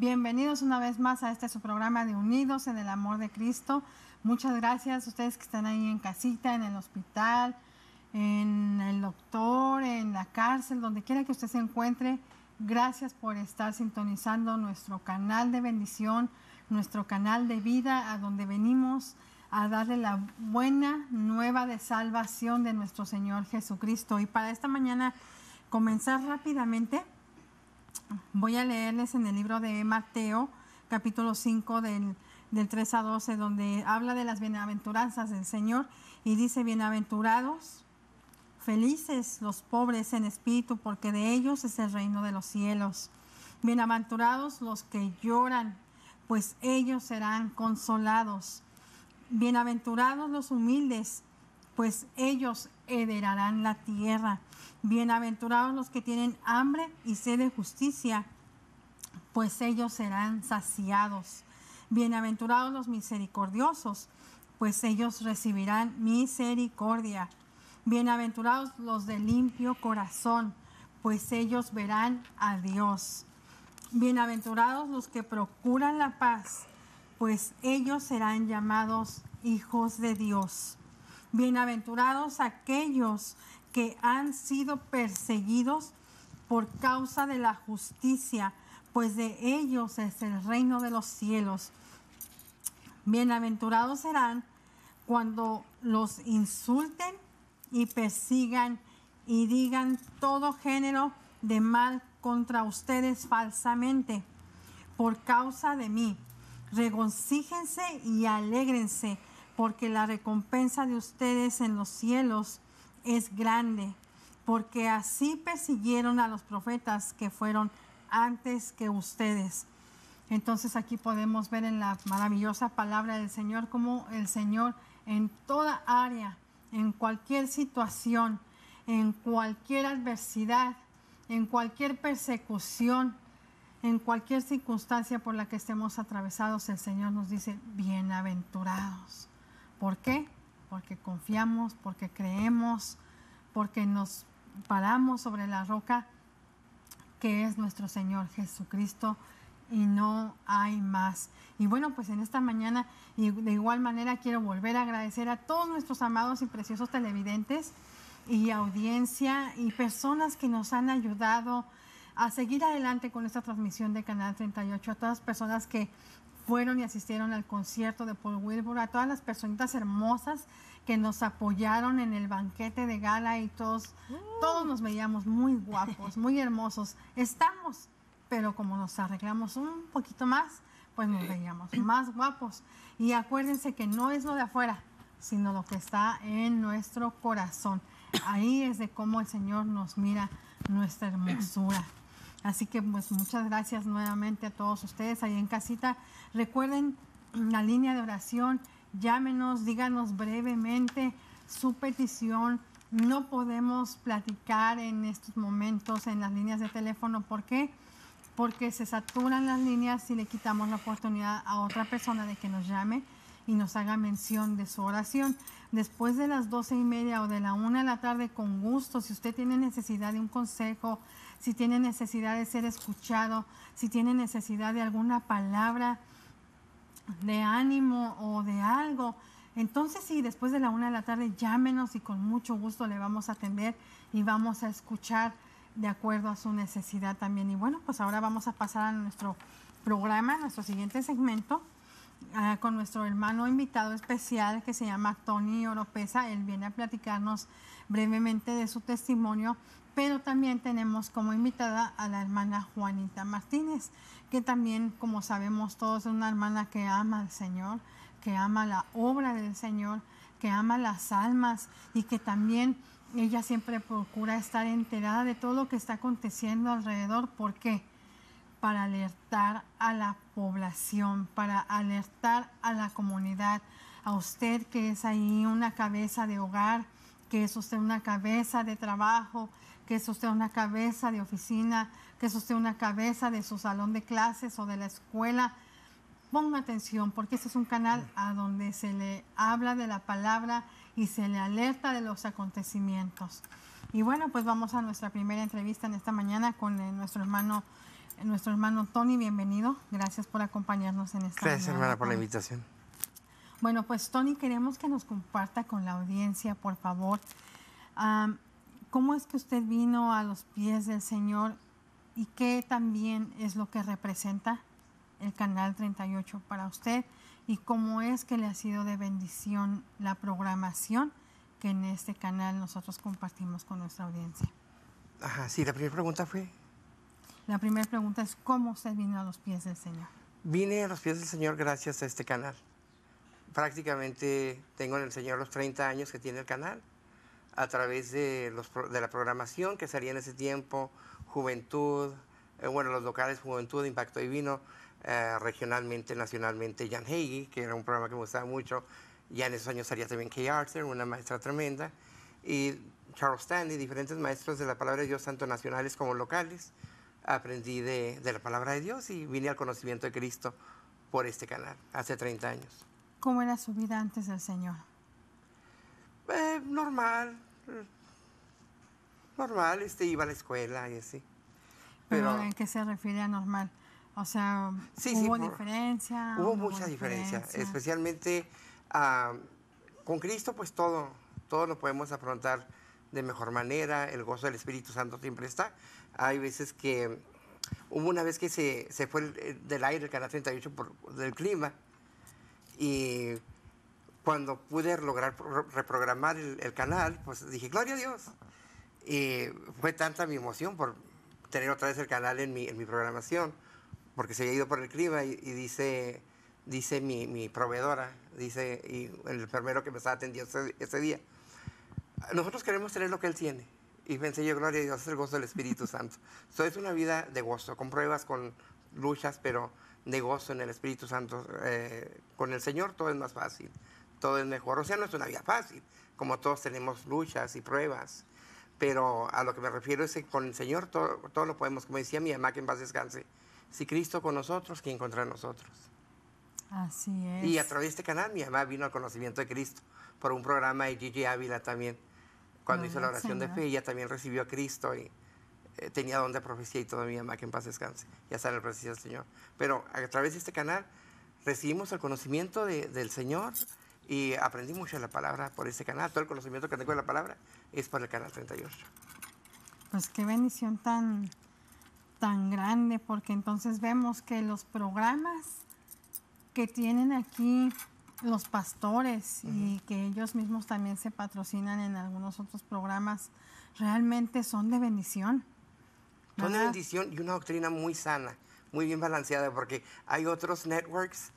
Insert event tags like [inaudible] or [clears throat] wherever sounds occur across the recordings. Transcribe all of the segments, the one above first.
Bienvenidos una vez más a este su programa de Unidos en el Amor de Cristo. Muchas gracias a ustedes que están ahí en casita, en el hospital, en el doctor, en la cárcel, donde quiera que usted se encuentre. Gracias por estar sintonizando nuestro canal de bendición, nuestro canal de vida, a donde venimos a darle la buena nueva de salvación de nuestro Señor Jesucristo. Y para esta mañana comenzar rápidamente, voy a leerles en el libro de Mateo, capítulo 5 del, del 3 a 12, donde habla de las bienaventuranzas del Señor y dice, bienaventurados Felices los pobres en espíritu, porque de ellos es el reino de los cielos. Bienaventurados los que lloran, pues ellos serán consolados. Bienaventurados los humildes, pues ellos heredarán la tierra. Bienaventurados los que tienen hambre y sed de justicia, pues ellos serán saciados. Bienaventurados los misericordiosos, pues ellos recibirán misericordia. Bienaventurados los de limpio corazón, pues ellos verán a Dios. Bienaventurados los que procuran la paz, pues ellos serán llamados hijos de Dios. Bienaventurados aquellos que han sido perseguidos por causa de la justicia, pues de ellos es el reino de los cielos. Bienaventurados serán cuando los insulten y persigan y digan todo género de mal contra ustedes falsamente por causa de mí. Regocíjense y alégrense, porque la recompensa de ustedes en los cielos es grande, porque así persiguieron a los profetas que fueron antes que ustedes. Entonces aquí podemos ver en la maravillosa palabra del Señor cómo el Señor en toda área en cualquier situación, en cualquier adversidad, en cualquier persecución, en cualquier circunstancia por la que estemos atravesados, el Señor nos dice, bienaventurados. ¿Por qué? Porque confiamos, porque creemos, porque nos paramos sobre la roca que es nuestro Señor Jesucristo y no hay más. Y bueno, pues en esta mañana y de igual manera quiero volver a agradecer a todos nuestros amados y preciosos televidentes y audiencia y personas que nos han ayudado a seguir adelante con esta transmisión de Canal 38, a todas las personas que fueron y asistieron al concierto de Paul Wilbur, a todas las personitas hermosas que nos apoyaron en el banquete de gala y todos, todos nos veíamos muy guapos, muy hermosos. Estamos pero como nos arreglamos un poquito más, pues nos veíamos más guapos. Y acuérdense que no es lo de afuera, sino lo que está en nuestro corazón. Ahí es de cómo el Señor nos mira nuestra hermosura. Así que pues muchas gracias nuevamente a todos ustedes ahí en casita. Recuerden la línea de oración, llámenos, díganos brevemente su petición. No podemos platicar en estos momentos en las líneas de teléfono. ¿Por qué? porque se saturan las líneas si le quitamos la oportunidad a otra persona de que nos llame y nos haga mención de su oración. Después de las doce y media o de la una de la tarde, con gusto, si usted tiene necesidad de un consejo, si tiene necesidad de ser escuchado, si tiene necesidad de alguna palabra de ánimo o de algo, entonces sí, después de la una de la tarde, llámenos y con mucho gusto le vamos a atender y vamos a escuchar de acuerdo a su necesidad también. Y bueno, pues ahora vamos a pasar a nuestro programa, nuestro siguiente segmento, ah, con nuestro hermano invitado especial que se llama Tony Oropesa. Él viene a platicarnos brevemente de su testimonio, pero también tenemos como invitada a la hermana Juanita Martínez, que también, como sabemos todos, es una hermana que ama al Señor, que ama la obra del Señor, que ama las almas y que también ella siempre procura estar enterada de todo lo que está aconteciendo alrededor. ¿Por qué? Para alertar a la población, para alertar a la comunidad, a usted que es ahí una cabeza de hogar, que es usted una cabeza de trabajo, que es usted una cabeza de oficina, que es usted una cabeza de su salón de clases o de la escuela. Ponga atención porque este es un canal a donde se le habla de la palabra y se le alerta de los acontecimientos. Y bueno, pues vamos a nuestra primera entrevista en esta mañana con eh, nuestro hermano nuestro hermano Tony, bienvenido. Gracias por acompañarnos en esta Gracias, hermana, por la invitación. Bueno, pues Tony, queremos que nos comparta con la audiencia, por favor, cómo es que usted vino a los pies del Señor y qué también es lo que representa el Canal 38 para usted y cómo es que le ha sido de bendición la programación que en este canal nosotros compartimos con nuestra audiencia. Ajá, sí, la primera pregunta fue, La primera pregunta es cómo usted vino a los pies del Señor. vine a los pies del Señor gracias a este canal. Prácticamente tengo en el Señor los 30 años que tiene el canal, a través de, los, de la programación que salía en ese tiempo, Juventud, eh, bueno, los locales Juventud, Impacto Divino, eh, regionalmente, nacionalmente, Jan Hagee, que era un programa que me gustaba mucho. Ya en esos años salía también Kay Arthur, una maestra tremenda, y Charles Stanley, diferentes maestros de la palabra de Dios, tanto nacionales como locales. Aprendí de, de la palabra de Dios y vine al conocimiento de Cristo por este canal, hace 30 años. ¿Cómo era su vida antes del Señor? Eh, normal, normal, este, iba a la escuela y así. Pero, Pero ¿en qué se refiere a normal? O sea, Sí, sí, ¿hubo por- diferencia? hubo ¿No mucha diferencia, diferencia? especialmente ah, con Cristo, pues todo, todo lo podemos afrontar de mejor manera, el gozo del Espíritu Santo siempre está. Hay veces que, hubo una vez que se, se fue el- del aire el canal 38 por, del clima, y cuando pude lograr pro- reprogramar el, el canal, pues dije, gloria a Dios. Y fue tanta mi emoción por tener otra vez el canal en mi, en mi programación, porque se había ido por el clima y, y dice, dice mi, mi proveedora, dice, y el enfermero que me estaba atendiendo ese, ese día, nosotros queremos tener lo que Él tiene. Y pensé yo, gloria a Dios, es el gozo del Espíritu Santo. So, es una vida de gozo, con pruebas, con luchas, pero de gozo en el Espíritu Santo. Eh, con el Señor todo es más fácil, todo es mejor. O sea, no es una vida fácil, como todos tenemos luchas y pruebas. Pero a lo que me refiero es que con el Señor todo, todo lo podemos, como decía mi mamá, que en paz descanse. Si Cristo con nosotros, ¿quién contra nosotros? Así es. Y a través de este canal mi mamá vino al conocimiento de Cristo por un programa de Gigi Ávila también. Cuando hizo la oración de fe, ella también recibió a Cristo y eh, tenía don de profecía y todo mi mamá, que en paz descanse. Ya está en el presencia del Señor. Pero a través de este canal recibimos el conocimiento de- del Señor y aprendí mucho de la palabra por este canal. Todo el conocimiento que tengo de la palabra es por el canal 38. Pues qué bendición tan, tan grande, porque entonces vemos que los programas que tienen aquí los pastores y que ellos mismos también se patrocinan en algunos otros programas, realmente son de bendición. Son ¿verdad? bendición y una doctrina muy sana, muy bien balanceada, porque hay otros networks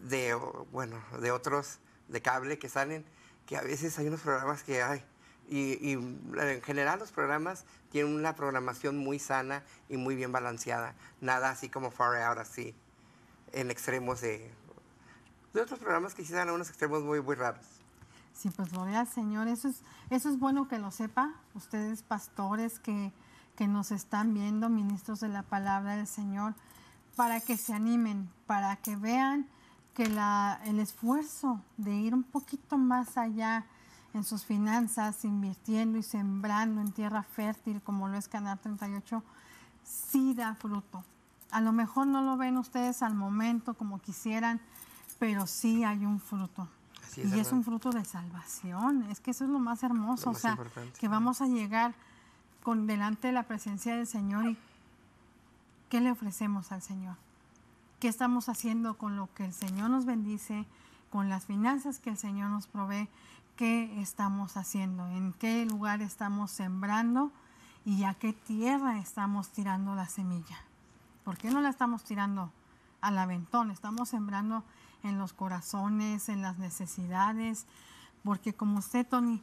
de, bueno, de otros de cable que salen, que a veces hay unos programas que hay. Y, y en general los programas tienen una programación muy sana y muy bien balanceada. Nada así como Far Out, así, en extremos de, de otros programas que dan a unos extremos muy, muy raros. Sí, pues gloria al Señor. Eso es, eso es bueno que lo sepa. Ustedes pastores que, que nos están viendo, ministros de la palabra del Señor, para que se animen, para que vean que la, el esfuerzo de ir un poquito más allá en sus finanzas, invirtiendo y sembrando en tierra fértil, como lo es Canal 38, sí da fruto. A lo mejor no lo ven ustedes al momento como quisieran, pero sí hay un fruto. Así es, y es un fruto de salvación. Es que eso es lo más hermoso. Lo o más sea, importante. que vamos a llegar con delante de la presencia del Señor y ¿qué le ofrecemos al Señor? ¿Qué estamos haciendo con lo que el Señor nos bendice, con las finanzas que el Señor nos provee? ¿Qué estamos haciendo? ¿En qué lugar estamos sembrando? ¿Y a qué tierra estamos tirando la semilla? ¿Por qué no la estamos tirando al aventón? Estamos sembrando en los corazones, en las necesidades, porque como usted, Tony,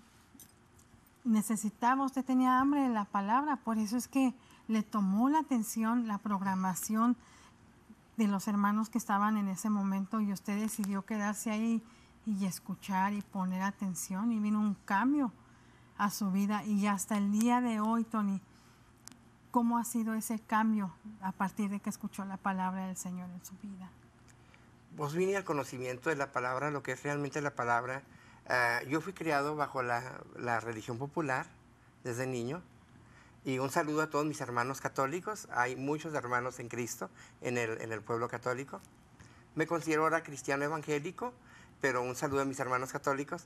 necesitaba, usted tenía hambre de la palabra, por eso es que le tomó la atención la programación de los hermanos que estaban en ese momento y usted decidió quedarse ahí y escuchar y poner atención y vino un cambio a su vida y hasta el día de hoy, Tony, ¿cómo ha sido ese cambio a partir de que escuchó la palabra del Señor en su vida? Pues vine al conocimiento de la palabra, lo que es realmente la palabra. Ah, yo fui criado bajo la, la religión popular desde niño Y un saludo a todos mis hermanos católicos. Hay muchos hermanos en Cristo en el, en el pueblo católico. Me considero ahora cristiano evangélico, pero un saludo a mis hermanos católicos.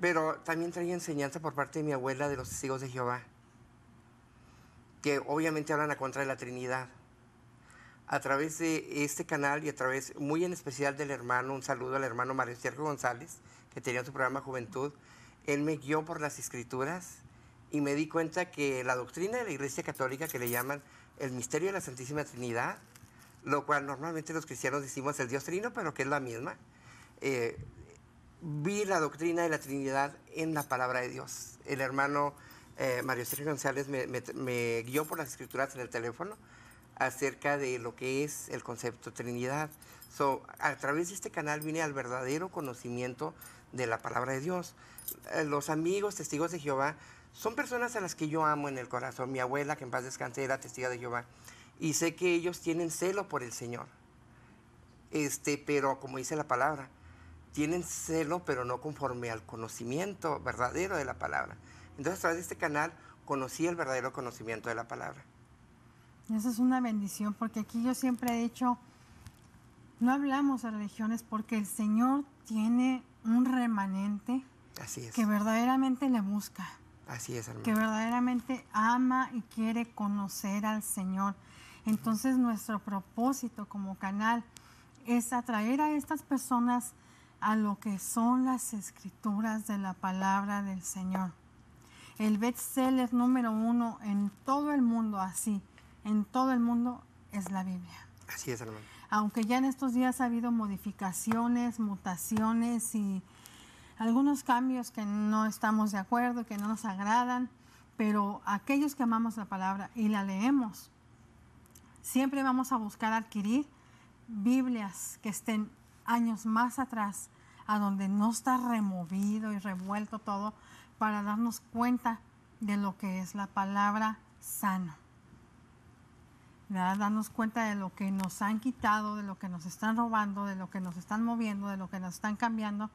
Pero también traía enseñanza por parte de mi abuela de los testigos de Jehová, que obviamente hablan a contra de la Trinidad. A través de este canal y a través muy en especial del hermano, un saludo al hermano Mario Sergio González, que tenía su programa Juventud, él me guió por las escrituras y me di cuenta que la doctrina de la Iglesia Católica, que le llaman el misterio de la Santísima Trinidad, lo cual normalmente los cristianos decimos el Dios Trino, pero que es la misma, eh, vi la doctrina de la Trinidad en la palabra de Dios. El hermano eh, Mario Sergio González me, me, guió por las escrituras en el teléfono acerca de lo que es el concepto Trinidad. So, a través de este canal vine al verdadero conocimiento de la palabra de Dios. Eh, los amigos, testigos de Jehová, son personas a las que yo amo en el corazón. Mi abuela, que en paz descanse, era testiga de Jehová. Y sé que ellos tienen celo por el Señor. Este, pero como dice la palabra, tienen celo, pero no conforme al conocimiento verdadero de la palabra. Entonces, a través de este canal conocí el verdadero conocimiento de la palabra. Eso es una bendición, porque aquí yo siempre he dicho, no hablamos de religiones porque el Señor tiene un remanente que verdaderamente le busca. Así es, Que verdaderamente ama y quiere conocer al Señor. Entonces nuestro propósito como canal es atraer a estas personas a lo que son las escrituras de la palabra del Señor. El bestseller número uno en todo el mundo, así, en todo el mundo, es la Biblia. Así es, hermano. Aunque ya en estos días ha habido modificaciones, mutaciones y algunos cambios que no estamos de acuerdo, que no nos agradan, pero aquellos que amamos la palabra y la leemos, siempre vamos a buscar adquirir Biblias que estén años más atrás, a donde no está removido y revuelto todo, para darnos cuenta de lo que es la palabra sano. Darnos cuenta de lo que nos han quitado, de lo que nos están robando, de lo que nos están moviendo, de lo que nos están cambiando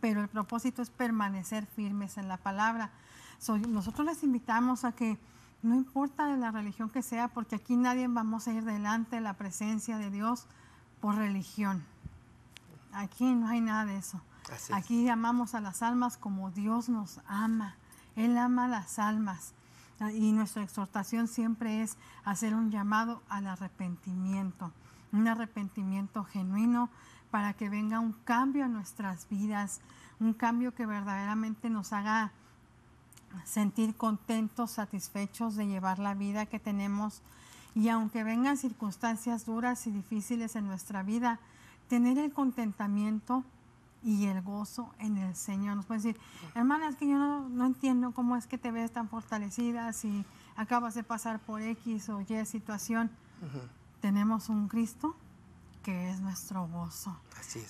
pero el propósito es permanecer firmes en la palabra. nosotros les invitamos a que no importa de la religión que sea, porque aquí nadie vamos a ir delante de la presencia de Dios por religión. Aquí no hay nada de eso. Aquí amamos a las almas como Dios nos ama. Él ama a las almas. Y nuestra exhortación siempre es hacer un llamado al arrepentimiento, un arrepentimiento genuino para que venga un cambio en nuestras vidas, un cambio que verdaderamente nos haga sentir contentos, satisfechos de llevar la vida que tenemos. Y aunque vengan circunstancias duras y difíciles en nuestra vida, tener el contentamiento y el gozo en el Señor. Nos puede decir, hermana, es que yo no, entiendo cómo es que te ves tan fortalecida si acabas de pasar por X o Y situación. Tenemos un Cristo que es nuestro gozo.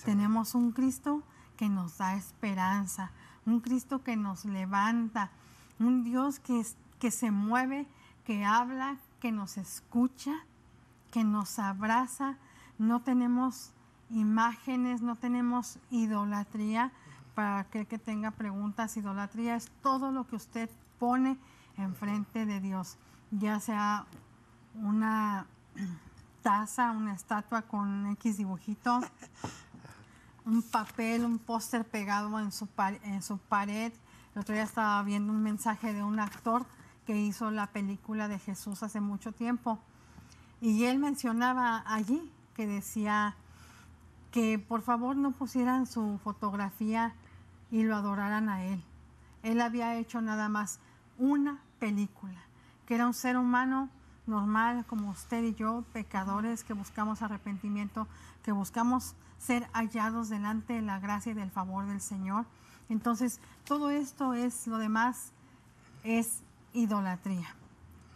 Tenemos un Cristo que nos da esperanza, un Cristo que nos levanta, un Dios que, que se mueve, que habla, que nos escucha, que nos abraza. No tenemos imágenes, no tenemos idolatría. Para aquel que tenga preguntas, idolatría es todo lo que usted pone enfrente de Dios, ya sea una taza, una estatua con X dibujito, un papel, un póster pegado en su, en su pared. El otro día estaba viendo un mensaje de un actor que hizo la película de Jesús hace mucho tiempo. Y él mencionaba allí que decía que por favor no pusieran su fotografía y lo adoraran a él. Él había hecho nada más una película, que era un ser humano normal como usted y yo, pecadores que buscamos arrepentimiento, que buscamos ser hallados delante de la gracia y del favor del Señor. Entonces, todo esto es, lo demás es idolatría.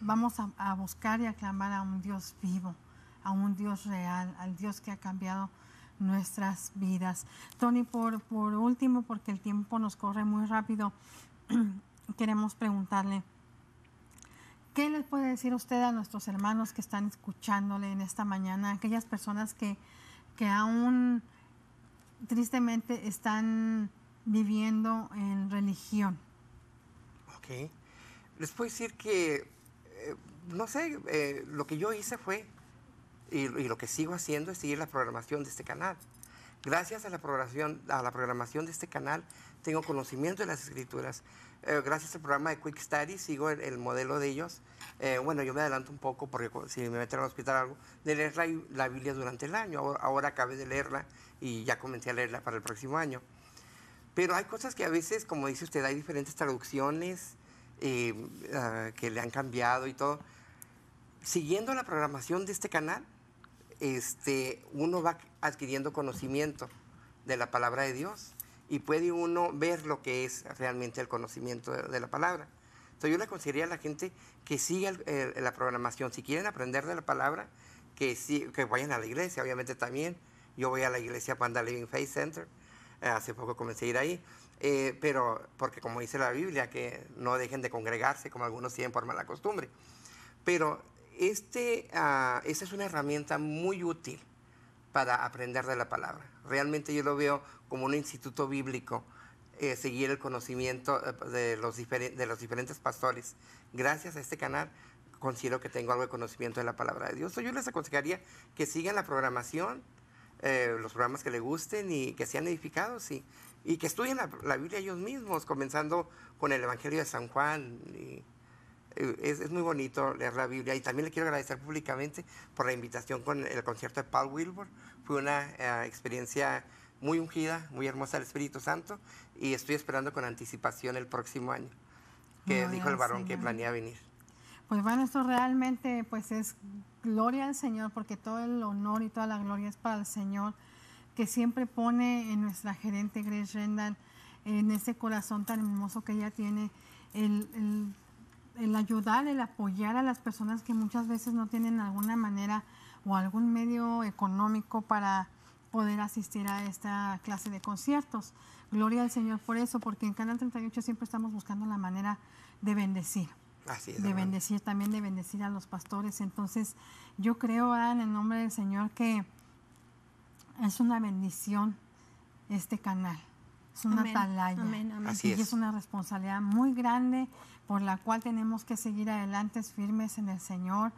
Vamos a, buscar y a clamar a un Dios vivo, a un Dios real, al Dios que ha cambiado nuestras vidas. Tony, por, por último, porque el tiempo nos corre muy rápido, [clears throat] queremos preguntarle, ¿Qué les puede decir usted a nuestros hermanos que están escuchándole en esta mañana, aquellas personas que, que aún tristemente están viviendo en religión? Ok. Les puedo decir que eh, no sé, eh, lo que yo hice fue, y, y, lo que sigo haciendo es seguir la programación de este canal. Gracias a la programación, a la programación de este canal, tengo conocimiento de las escrituras. Eh, gracias al programa de Quick Study, sigo el, modelo de ellos. Eh, bueno, yo me adelanto un poco porque si me meten al hospital algo, de leer la, la Biblia durante el año. Ahora, ahora, acabé de leerla y ya comencé a leerla para el próximo año. Pero hay cosas que a veces, como dice usted, hay diferentes traducciones eh, uh, que le han cambiado y todo. Siguiendo la programación de este canal, este, uno va adquiriendo conocimiento de la palabra de Dios y puede uno ver lo que es realmente el conocimiento de, la palabra. Entonces yo le aconsejaría a la gente que siga la programación. Si quieren aprender de la palabra, que, que vayan a la iglesia, obviamente también. Yo voy a la iglesia Panda Living Faith Center. Eh, hace poco comencé a ir ahí. Eh, pero porque como dice la Biblia, que no dejen de congregarse como algunos tienen por mala costumbre. Pero este, uh, esta es una herramienta muy útil para aprender de la palabra. Realmente yo lo veo como un instituto bíblico, eh, seguir el conocimiento eh, de los, de los diferentes pastores. Gracias a este canal considero que tengo algo de conocimiento de la palabra de Dios. yo les aconsejaría que sigan la programación, eh, los programas que les gusten y que sean edificados y, y que estudien la, la, Biblia ellos mismos, comenzando con el Evangelio de San Juan. Y, es, es, muy bonito leer la Biblia y también le quiero agradecer públicamente por la invitación con el concierto de Paul Wilbur. Fue una experiencia muy ungida, muy hermosa del Espíritu Santo y estoy esperando con anticipación el próximo año, que dijo el varón que planea venir. Pues bueno, esto realmente pues es gloria al Señor porque todo el honor y toda la gloria es para el Señor que siempre pone en nuestra gerente Grace Rendal en ese corazón tan hermoso que ella tiene el, el, el ayudar, el apoyar a las personas que muchas veces no tienen alguna manera o algún medio económico para poder asistir a esta clase de conciertos. Gloria al Señor por eso, porque en Canal 38 siempre estamos buscando la manera de bendecir. Así es, de bendecir, también de bendecir a los pastores. Entonces, yo creo en el nombre del Señor que es una bendición este canal. Es una atalaya. Así es. Y es una responsabilidad muy grande por la cual tenemos que seguir adelante firmes en el Señor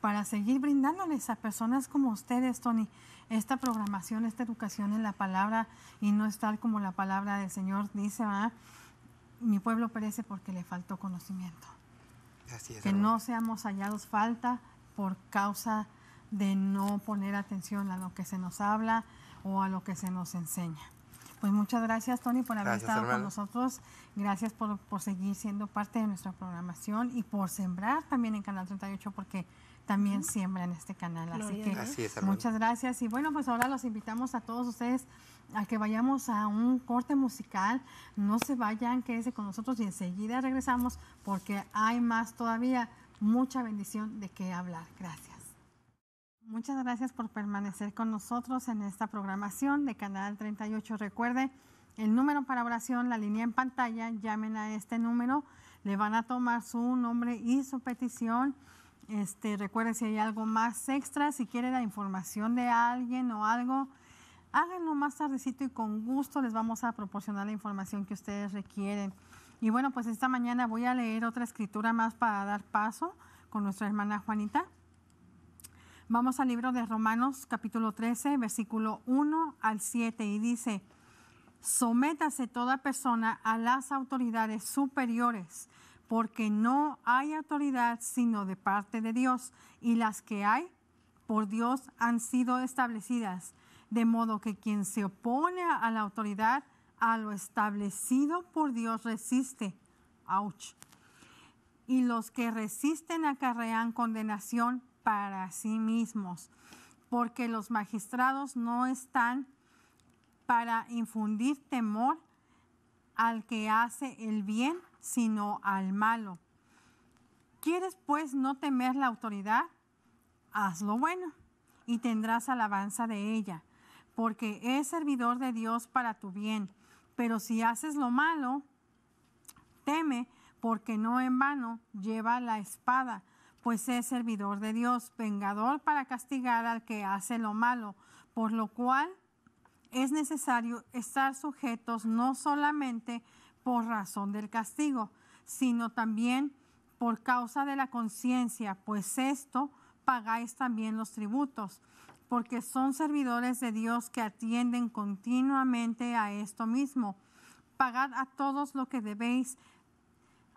para seguir brindándoles a personas como ustedes, Tony, esta programación, esta educación en la palabra y no estar como la palabra del Señor dice, mi pueblo perece porque le faltó conocimiento. Así es, que no seamos hallados falta por causa de no poner atención a lo que se nos habla o a lo que se nos enseña. Pues muchas gracias, Tony, por haber estado con nosotros. Gracias por, por, seguir siendo parte de nuestra programación y por sembrar también en Canal 38, porque también siembra en este canal. Así que muchas gracias. Y bueno, pues ahora los invitamos a todos ustedes a que vayamos a un corte musical. No se vayan, quédense con nosotros y enseguida regresamos porque hay más todavía, mucha bendición de qué hablar. Gracias. Muchas gracias por permanecer con nosotros en esta programación de Canal 38. Recuerde el número para oración, la línea en pantalla, llamen a este número, le van a tomar su nombre y su petición este, recuerde si hay algo más extra, si quiere la información de alguien o algo, háganlo más tardecito y con gusto les vamos a proporcionar la información que ustedes requieren. Y bueno, pues esta mañana voy a leer otra escritura más para dar paso con nuestra hermana Juanita. Vamos al libro de Romanos capítulo 13, versículo 1 al 7 y dice, sométase toda persona a las autoridades superiores porque no hay autoridad sino de parte de Dios, y las que hay por Dios han sido establecidas, de modo que quien se opone a la autoridad, a lo establecido por Dios resiste. Ouch. Y los que resisten acarrean condenación para sí mismos, porque los magistrados no están para infundir temor al que hace el bien, sino al malo. ¿Quieres pues no temer la autoridad? Haz lo bueno y tendrás alabanza de ella, porque es servidor de Dios para tu bien. Pero si haces lo malo, teme, porque no en vano lleva la espada, pues es servidor de Dios, vengador para castigar al que hace lo malo, por lo cual es necesario estar sujetos no solamente por razón del castigo, sino también por causa de la conciencia, pues esto pagáis también los tributos, porque son servidores de Dios que atienden continuamente a esto mismo. Pagad a todos lo que debéis,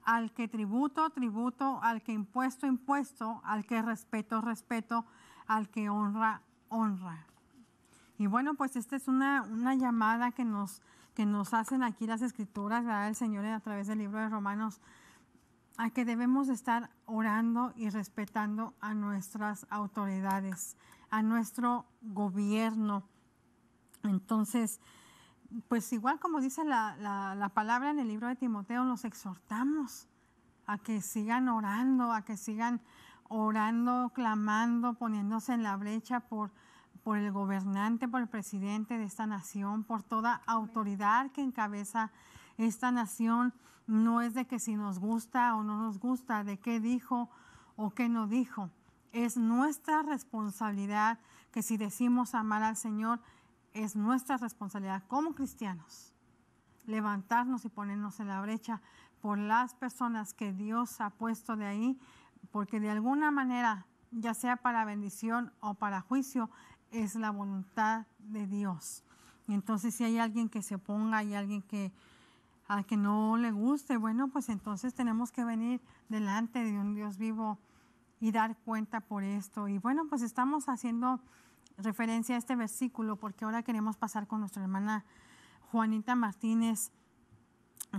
al que tributo, tributo, al que impuesto, impuesto, al que respeto, respeto, al que honra, honra. Y bueno, pues esta es una, una llamada que nos, que nos hacen aquí las escrituras, ¿verdad? El Señor a través del libro de Romanos a que debemos estar orando y respetando a nuestras autoridades, a nuestro gobierno. Entonces, pues igual como dice la, palabra en el libro de Timoteo, nos exhortamos a que sigan orando, a que sigan orando, clamando, poniéndose en la brecha por, por el gobernante, por el presidente de esta nación, por toda autoridad que encabeza esta nación no es de que si nos gusta o no nos gusta, de qué dijo o qué no dijo. Es nuestra responsabilidad que si decimos amar al Señor, es nuestra responsabilidad como cristianos levantarnos y ponernos en la brecha por las personas que Dios ha puesto de ahí, porque de alguna manera, ya sea para bendición o para juicio, es la voluntad de Dios. Y entonces si hay alguien que se oponga, hay alguien que a que no le guste, bueno, pues entonces tenemos que venir delante de un Dios vivo y dar cuenta por esto. Y bueno, pues estamos haciendo referencia a este versículo porque ahora queremos pasar con nuestra hermana Juanita Martínez,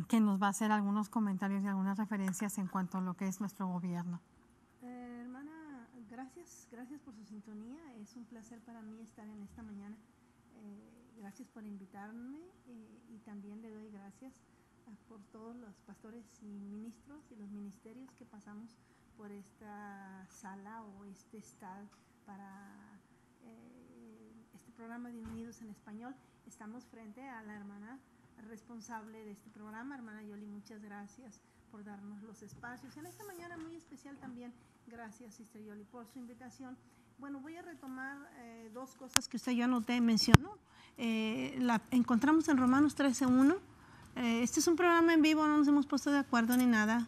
que nos va a hacer algunos comentarios y algunas referencias en cuanto a lo que es nuestro gobierno. Eh, hermana, gracias, gracias por su sintonía. Es un placer para mí estar en esta mañana. Eh, gracias por invitarme eh, y también le doy gracias por todos los pastores y ministros y los ministerios que pasamos por esta sala o este estado para este programa de Unidos en Español. Estamos frente a la hermana responsable de este programa, hermana Yoli, muchas gracias por darnos los espacios. En esta mañana muy especial también, gracias, Sister Yoli, por su invitación. Bueno, voy a retomar eh, dos cosas que usted ya noté, mencionó. Eh, la encontramos en Romanos 13.1 eh, este es un programa en vivo, no nos hemos puesto de acuerdo ni nada.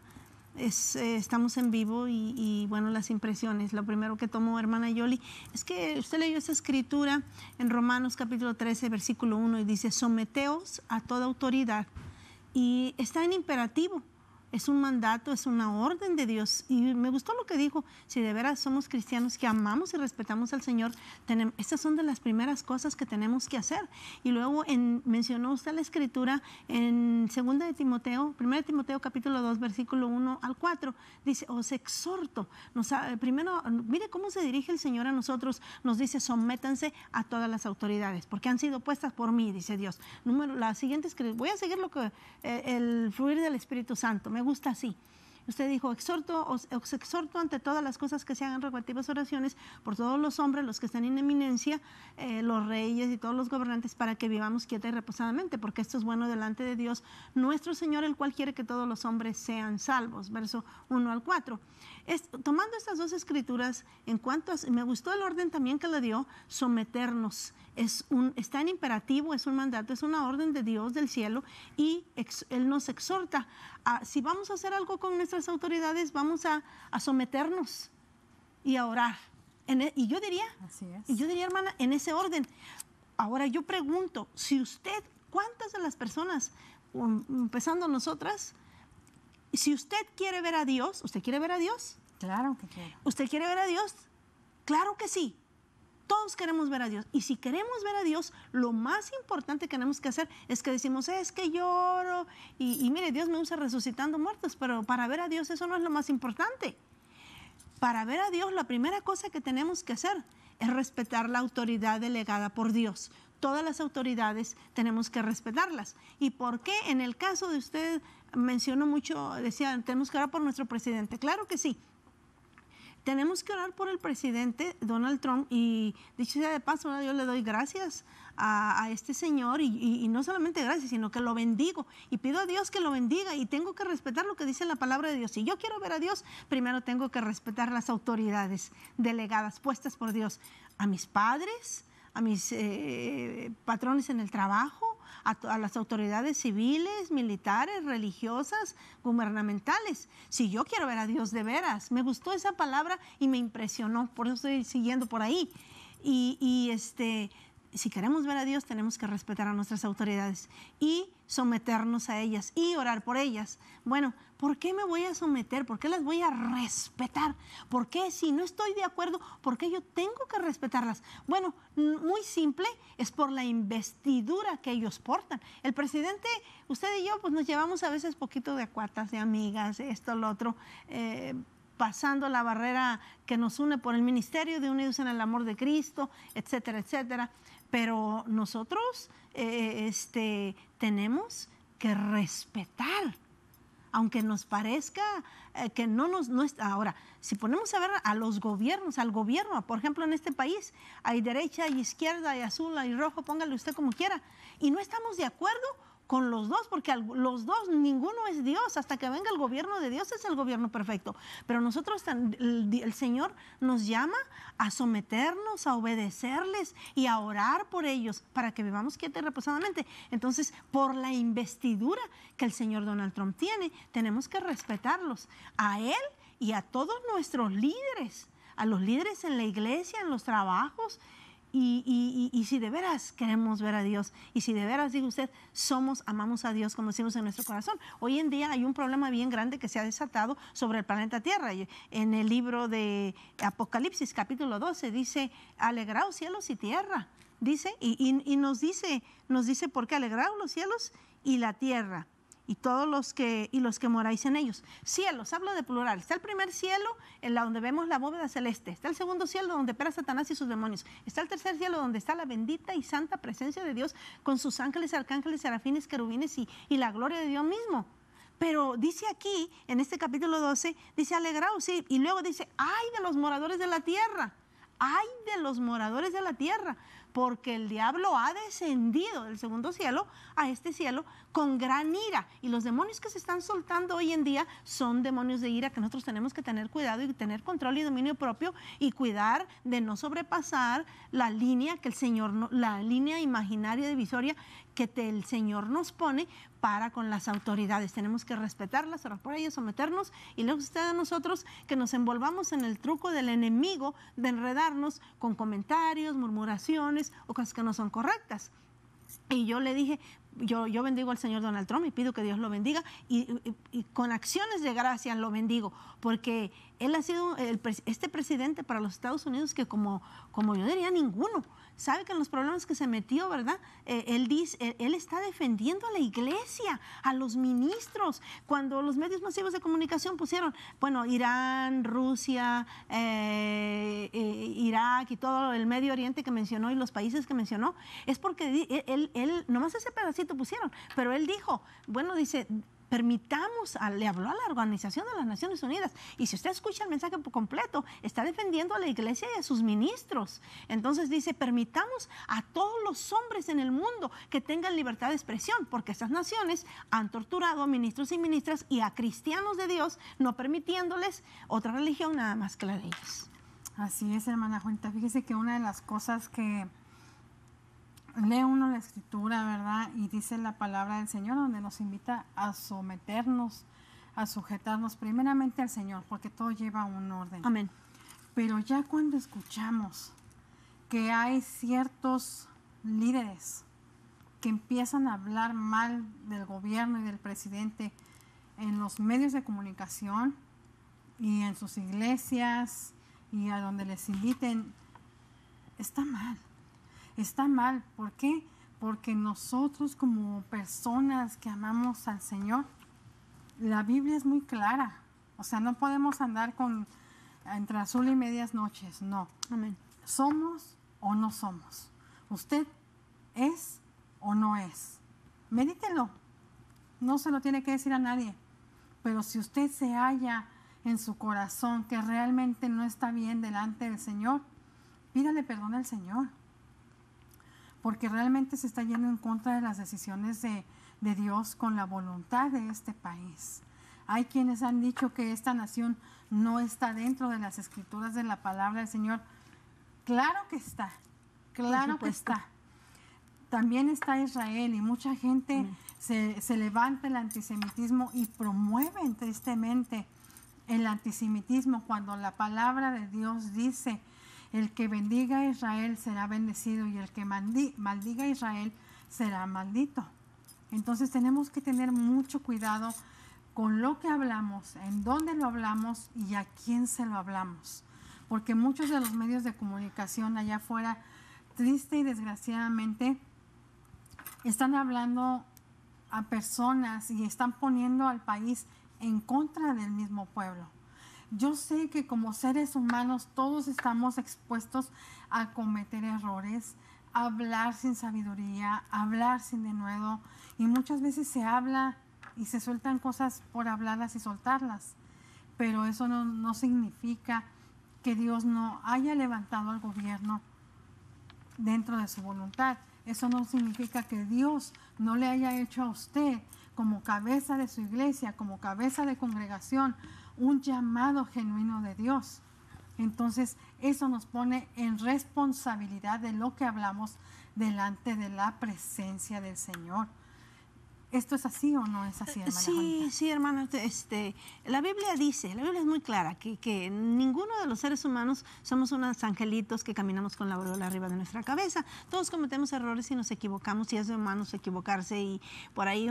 Eh, estamos en vivo y, bueno, las impresiones. Lo primero que tomó hermana Yoli es que usted leyó esa escritura en Romanos capítulo 13, versículo 1 y dice, someteos a toda autoridad. Y está en imperativo es un mandato, es una orden de Dios. Y me gustó lo que dijo, si de veras somos cristianos que amamos y respetamos al Señor, tenemos, estas son de las primeras cosas que tenemos que hacer. Y luego en, mencionó usted la escritura en 2 de Timoteo, 1 de Timoteo capítulo 2, versículo 1 al 4, dice, os exhorto, nos, primero, mire cómo se dirige el Señor a nosotros, nos dice, sométanse a todas las autoridades, porque han sido puestas por mí, dice Dios. Número, la siguiente voy a seguir lo que, eh, el fluir del Espíritu Santo gusta así. Usted dijo, exhorto, os, exhorto ante todas las cosas que se hagan relativas oraciones por todos los hombres, los que están en eminencia, eh, los reyes y todos los gobernantes, para que vivamos quieta y reposadamente, porque esto es bueno delante de Dios, nuestro Señor, el cual quiere que todos los hombres sean salvos. Verso 1 al 4. Tomando estas dos escrituras, en cuanto a, me gustó el orden también que le dio, someternos es un, está en imperativo, es un mandato, es una orden de Dios del cielo y Él nos exhorta a, si vamos a hacer algo con nuestras autoridades, vamos a, someternos y a orar. E, y yo diría, y yo diría, hermana, en ese orden. Ahora yo pregunto, si usted, ¿cuántas de las personas, um, empezando nosotras, si usted quiere ver a Dios, ¿usted quiere ver a Dios? Claro que quiero. ¿Usted quiere ver a Dios? Claro que sí. Todos queremos ver a Dios. Y si queremos ver a Dios, lo más importante que tenemos que hacer es que decimos, es que lloro. Y, mire, Dios me usa resucitando muertos, pero para ver a Dios eso no es lo más importante. Para ver a Dios, la primera cosa que tenemos que hacer es respetar la autoridad delegada por Dios. Todas las autoridades tenemos que respetarlas. ¿Y por qué en el caso de usted mencionó mucho, decía, tenemos que orar por nuestro presidente? Claro que sí tenemos que orar por el presidente Donald Trump y dicho sea de paso, yo le doy gracias a, este señor y, no solamente gracias, sino que lo bendigo y pido a Dios que lo bendiga y tengo que respetar lo que dice la palabra de Dios. Si yo quiero ver a Dios, primero tengo que respetar las autoridades delegadas puestas por Dios, a mis padres, a mis eh, patrones en el trabajo, a, las autoridades civiles, militares, religiosas, gubernamentales. Si yo quiero ver a Dios de veras, me gustó esa palabra y me impresionó, por eso estoy siguiendo por ahí. Y este, si queremos ver a Dios, tenemos que respetar a nuestras autoridades y someternos a ellas y orar por ellas. Bueno, ¿por qué me voy a someter? ¿Por qué las voy a respetar? ¿Por qué si no estoy de acuerdo, por qué yo tengo que respetarlas? Bueno, muy simple, es por la investidura que ellos portan. El presidente, usted y yo, pues nos llevamos a veces poquito de acuatas, de amigas, esto, lo otro. Eh, pasando la barrera que nos une por el ministerio de Unidos en el Amor de Cristo, etcétera, etcétera. Pero nosotros eh, este, tenemos que respetar, aunque nos parezca eh, que no nos... No está. Ahora, si ponemos a ver a los gobiernos, al gobierno, por ejemplo en este país, hay derecha, hay izquierda, hay azul, hay rojo, póngale usted como quiera, y no estamos de acuerdo, con los dos, porque los dos, ninguno es Dios. Hasta que venga el gobierno de Dios es el gobierno perfecto. Pero nosotros, el, Señor nos llama a someternos, a obedecerles y a orar por ellos para que vivamos quieta y reposadamente. Entonces, por la investidura que el Señor Donald Trump tiene, tenemos que respetarlos a Él y a todos nuestros líderes, a los líderes en la iglesia, en los trabajos y, si de veras queremos ver a Dios, y si de veras, digo usted, somos, amamos a Dios como decimos en nuestro corazón. Hoy en día hay un problema bien grande que se ha desatado sobre el planeta Tierra. En el libro de Apocalipsis, capítulo 12, dice, alegraos cielos y tierra. Dice, y, y nos dice, nos dice por qué alegraos los cielos y la tierra y todos los que y los que moráis en ellos. Cielos, hablo de plural. Está el primer cielo, en donde vemos la bóveda celeste. Está el segundo cielo donde opera Satanás y sus demonios. Está el tercer cielo donde está la bendita y santa presencia de Dios con sus ángeles, arcángeles, serafines, querubines y, y la gloria de Dios mismo. Pero dice aquí, en este capítulo 12, dice alegraos, sí, y luego dice, ay de los moradores de la tierra, ay de los moradores de la tierra, porque el diablo ha descendido del segundo cielo a este cielo con gran ira. Y los demonios que se están soltando hoy en día son demonios de ira que nosotros tenemos que tener cuidado y tener control y dominio propio y cuidar de no sobrepasar la línea que el Señor, la línea imaginaria divisoria que el Señor nos pone para con las autoridades. Tenemos que respetarlas, orar por ellas, someternos y luego usted a nosotros que nos envolvamos en el truco del enemigo de enredarnos con comentarios, murmuraciones o cosas que no son correctas. Y yo le dije, yo, yo bendigo al señor Donald Trump y pido que Dios lo bendiga y, con acciones de gracia lo bendigo, porque él ha sido este presidente para los Estados Unidos que como, como yo diría ninguno sabe que en los problemas que se metió, ¿verdad? Eh, él dice, él está defendiendo a la iglesia, a los ministros. Cuando los medios masivos de comunicación pusieron, bueno, Irán, Rusia, eh, eh, Irak y todo el Medio Oriente que mencionó y los países que mencionó, es porque él, él nomás ese pedacito pusieron, pero él dijo, bueno, dice, permitamos, le habló a la Organización de las Naciones Unidas, y si usted escucha el mensaje por completo, está defendiendo a la iglesia y a sus ministros. Entonces dice, permitamos a todos los hombres en el mundo que tengan libertad de expresión, porque estas naciones han torturado a ministros y ministras y a cristianos de Dios, no permitiéndoles otra religión nada más que la de ellos. Así es, hermana Juanita. Fíjese que una de las cosas que lee uno la escritura, ¿verdad? Y dice la palabra del Señor donde nos invita a someternos, a sujetarnos primeramente al Señor, porque todo lleva un orden. Amén. Pero ya cuando escuchamos que hay ciertos líderes que empiezan a hablar mal del gobierno y del presidente en los medios de comunicación y en sus iglesias y a donde les inviten, está mal está mal. ¿Por qué? Porque nosotros como personas que amamos al Señor, la Biblia es muy clara. O sea, no podemos andar con entre azul y medias noches. No. Amén. Somos o no somos. Usted es o no es. Medítelo. No se lo tiene que decir a nadie. Pero si usted se halla en su corazón que realmente no está bien delante del Señor, pídale perdón al Señor porque realmente se está yendo en contra de las decisiones de, Dios con la voluntad de este país. Hay quienes han dicho que esta nación no está dentro de las escrituras de la palabra del Señor. Claro que está, claro que está. también está Israel y mucha gente se, se levanta el antisemitismo y promueven tristemente el antisemitismo cuando la palabra de Dios dice, el que bendiga a Israel será bendecido y el que maldiga a Israel será maldito. Entonces tenemos que tener mucho cuidado con lo que hablamos, en dónde lo hablamos y a quién se lo hablamos. Porque muchos de los medios de comunicación allá afuera, triste y desgraciadamente, están hablando a personas y están poniendo al país en contra del mismo pueblo. Yo sé que como seres humanos todos estamos expuestos a cometer errores, a hablar sin sabiduría, a hablar sin denuedo y muchas veces se habla y se sueltan cosas por hablarlas y soltarlas. Pero eso no, no significa que Dios no haya levantado al gobierno dentro de su voluntad. Eso no significa que Dios no le haya hecho a usted como cabeza de su iglesia, como cabeza de congregación, un llamado genuino de Dios. Entonces, eso nos pone en responsabilidad de lo que hablamos delante de la presencia del Señor. ¿Esto es así o no es así, hermana? Sí, sí, hermana. Este, la Biblia dice, la Biblia es muy clara, que, que, ninguno de los seres humanos somos unos angelitos que caminamos con la aureola arriba de nuestra cabeza. Todos cometemos errores y nos equivocamos y es de humanos equivocarse y por ahí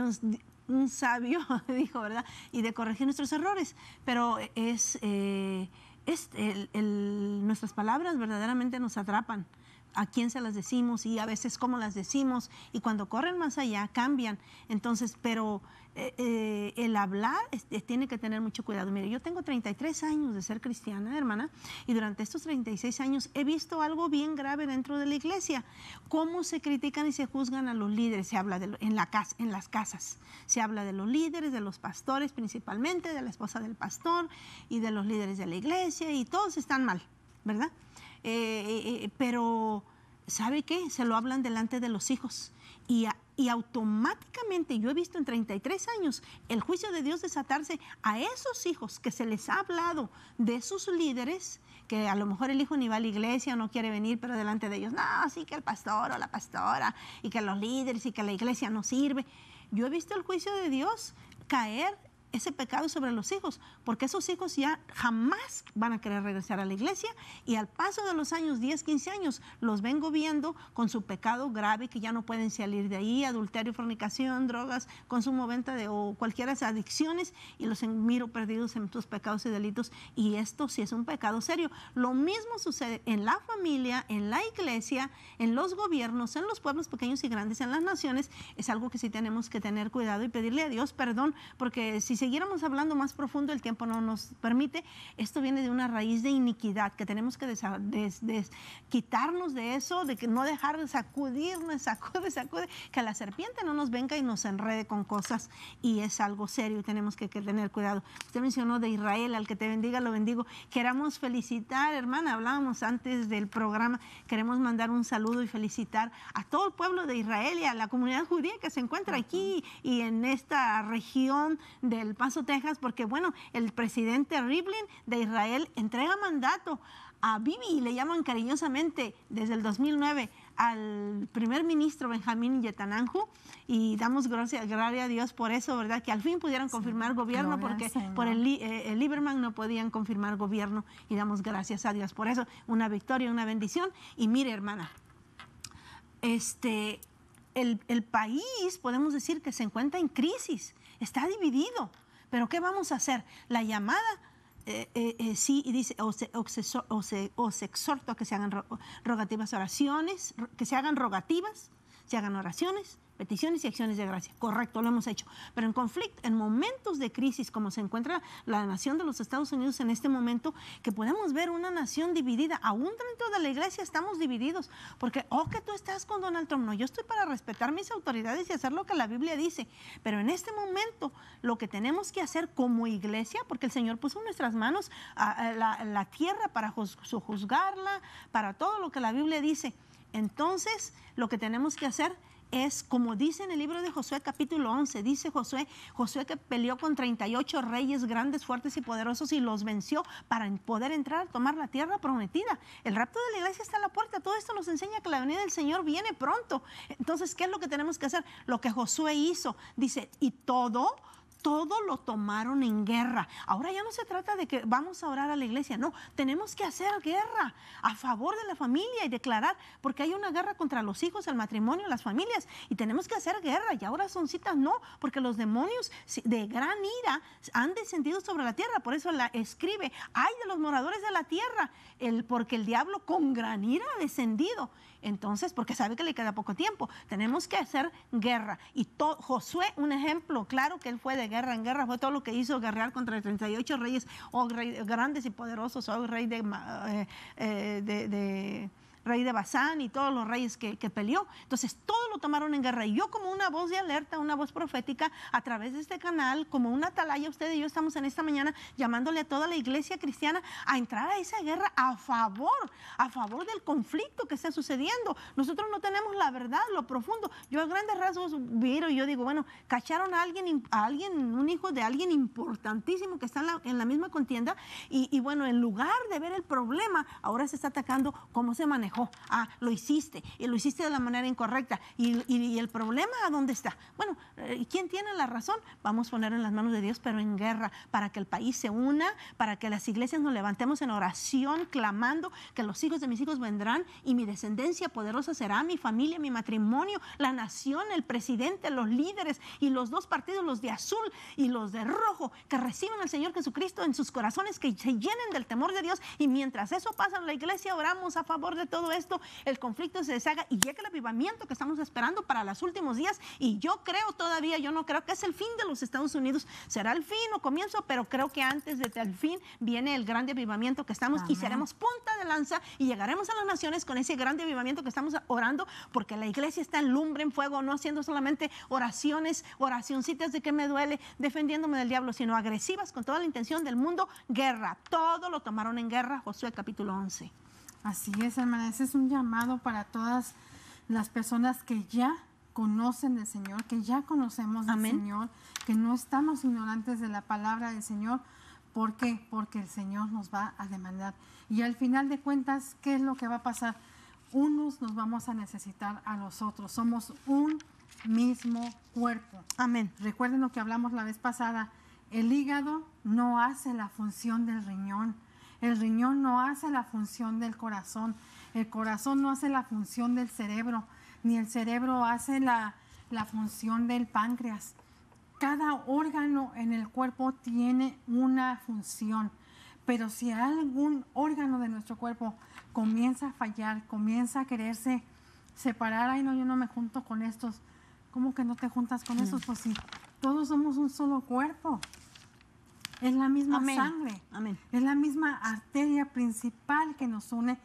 un, sabio [laughs] dijo, ¿verdad? Y de corregir nuestros errores. Pero es, eh, es nuestras palabras verdaderamente nos atrapan a quién se las decimos y a veces cómo las decimos y cuando corren más allá cambian. Entonces, pero eh, eh, el hablar tiene que tener mucho cuidado. Mire, yo tengo 33 años de ser cristiana, hermana, y durante estos 36 años he visto algo bien grave dentro de la iglesia. Cómo se critican y se juzgan a los líderes. Se habla de, en, la casa, en las casas. Se habla de los líderes, de los pastores principalmente, de la esposa del pastor y de los líderes de la iglesia y todos están mal, ¿verdad? Eh, eh, eh, pero, ¿sabe qué? Se lo hablan delante de los hijos. Y, y, automáticamente, yo he visto en 33 años el juicio de Dios desatarse a esos hijos que se les ha hablado de sus líderes, que a lo mejor el hijo ni va a la iglesia no quiere venir, pero delante de ellos, no, sí que el pastor o la pastora, y que los líderes y que la iglesia no sirve. Yo he visto el juicio de Dios caer ese pecado sobre los hijos, porque esos hijos ya jamás van a querer regresar a la iglesia y al paso de los años, 10, 15 años, los vengo viendo con su pecado grave que ya no pueden salir de ahí, adulterio, fornicación, drogas, consumo, venta de o cualquiera de adicciones y los miro perdidos en sus pecados y delitos y esto sí es un pecado serio. Lo mismo sucede en la familia, en la iglesia, en los gobiernos, en los pueblos pequeños y grandes, en las naciones, es algo que sí tenemos que tener cuidado y pedirle a Dios perdón, porque si siguiéramos hablando más profundo, el tiempo no nos permite, esto viene de una raíz de iniquidad que tenemos que quitarnos de eso, de que no dejar de sacudirnos, [laughs] sacude, sacude, que la serpiente no nos venga y nos enrede con cosas y es algo serio y tenemos que, tener cuidado. Usted mencionó de Israel, al que te bendiga, lo bendigo. Queremos felicitar, hermana, hablábamos antes del programa, queremos mandar un saludo y felicitar a todo el pueblo de Israel y a la comunidad judía que se encuentra aquí y en esta región del el Paso, Texas, porque bueno, el presidente Rivlin de Israel entrega mandato a Bibi, le llaman cariñosamente desde el 2009 al primer ministro Benjamín Netanyahu y damos gracias, gracias a Dios por eso, ¿verdad? Que al fin pudieran confirmar gobierno porque por el, eh, el, Lieberman no podían confirmar gobierno y damos gracias a Dios por eso. Una victoria, una bendición. Y mire, hermana, este, el, el país podemos decir que se encuentra en crisis está dividido. Pero ¿qué vamos a hacer? La llamada eh, eh, eh, sí, y dice, o se, o, se, exhorta a que se hagan rogativas oraciones, que se hagan rogativas, se hagan oraciones, peticiones y acciones de gracia. Correcto, lo hemos hecho. Pero en conflicto, en momentos de crisis como se encuentra la nación de los Estados Unidos en este momento, que podemos ver una nación dividida, aún dentro de la iglesia estamos divididos, porque, oh, que tú estás con Donald Trump, no, yo estoy para respetar mis autoridades y hacer lo que la Biblia dice, pero en este momento lo que tenemos que hacer como iglesia, porque el Señor puso en nuestras manos la, la tierra para juzgarla, para todo lo que la Biblia dice, entonces lo que tenemos que hacer es como dice en el libro de Josué capítulo 11, dice Josué, Josué que peleó con 38 reyes grandes, fuertes y poderosos y los venció para poder entrar a tomar la tierra prometida. El rapto de la iglesia está a la puerta, todo esto nos enseña que la venida del Señor viene pronto. Entonces, ¿qué es lo que tenemos que hacer? Lo que Josué hizo, dice, y todo todo lo tomaron en guerra. Ahora ya no se trata de que vamos a orar a la iglesia, no, tenemos que hacer guerra a favor de la familia y declarar, porque hay una guerra contra los hijos, el matrimonio, las familias, y tenemos que hacer guerra. Y ahora son citas, no, porque los demonios de gran ira han descendido sobre la tierra, por eso la escribe, ay de los moradores de la tierra, el, porque el diablo con gran ira ha descendido. Entonces, porque sabe que le queda poco tiempo, tenemos que hacer guerra. Y Josué, un ejemplo claro que él fue de guerra en guerra, fue todo lo que hizo guerrear contra 38 reyes, o grandes y poderosos, o rey de, eh, eh, de rey de Basán y todos los reyes que, peleó. Entonces, todo lo tomaron en guerra. Y yo como una voz de alerta, una voz profética, a través de este canal, como una atalaya, usted y yo estamos en esta mañana llamándole a toda la iglesia cristiana a entrar a esa guerra a favor, a favor del conflicto que está sucediendo. Nosotros no tenemos la verdad, lo profundo. Yo a grandes rasgos miro y yo digo, bueno, cacharon a alguien, a alguien, un hijo de alguien importantísimo que está en la, misma contienda y bueno, en lugar de ver el problema, ahora se está atacando cómo se maneja Ah, lo hiciste y lo hiciste de la manera incorrecta. ¿Y, el problema a dónde está? Bueno, ¿y eh, ¿quién tiene la razón? Vamos a poner en las manos de Dios, pero en guerra, para que el país se una, para que las iglesias nos levantemos en oración, clamando que los hijos de mis hijos vendrán y mi descendencia poderosa será mi familia, mi matrimonio, la nación, el presidente, los líderes y los dos partidos, los de azul y los de rojo, que reciban al Señor Jesucristo en sus corazones, que se llenen del temor de Dios. Y mientras eso pasa en la iglesia, oramos a favor de todo esto, el conflicto se deshaga y llegue el avivamiento que estamos esperando para los últimos días. Y yo creo todavía, yo no creo que es el fin de los Estados Unidos, será el fin o comienzo, pero creo que antes del fin viene el gran avivamiento que estamos y seremos punta de lanza y llegaremos a las naciones con ese gran avivamiento que estamos orando, porque la iglesia está en lumbre, en fuego, no haciendo solamente oraciones, oracioncitas de que me duele, defendiéndome del diablo, sino agresivas con toda la intención del mundo, guerra. Todo lo tomaron en guerra, Josué capítulo 11. Así es, hermana. Ese es un llamado para todas las personas que ya conocen del Señor, que ya conocemos del Señor, que no estamos ignorantes de la palabra del Señor. ¿Por qué? Porque el Señor nos va a demandar. Y al final de cuentas, ¿qué es lo que va a pasar? Unos nos vamos a necesitar a los otros. Somos un mismo cuerpo. Amén. Recuerden lo que hablamos la vez pasada. El hígado no hace la función del riñón el riñón no hace la función del corazón, el corazón no hace la función del cerebro, ni el cerebro hace la, función del páncreas. Cada órgano en el cuerpo tiene una función, pero si algún órgano de nuestro cuerpo comienza a fallar, comienza a quererse separar, ay no, yo no me junto con estos, ¿cómo que no te juntas con estos? Pues sí, todos somos un solo cuerpo. Es la misma sangre. Amén. Es la misma arteria principal que nos une,